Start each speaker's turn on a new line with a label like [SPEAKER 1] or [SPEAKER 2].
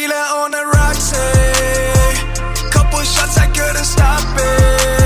[SPEAKER 1] tequila on a Roxy. Couple shots, I couldn't stop it.